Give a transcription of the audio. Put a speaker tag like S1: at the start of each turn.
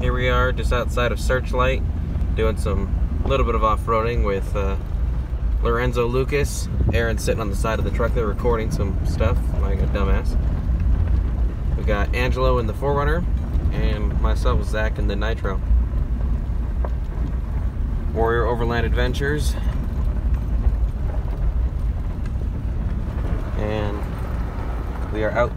S1: Here we are just outside of Searchlight doing some little bit of off-roading with uh, Lorenzo Lucas. Aaron's sitting on the side of the truck there recording some stuff like a dumbass. We got Angelo in the 4Runner and myself, Zach, in the Nitro. Warrior Overland Adventures. And we are out.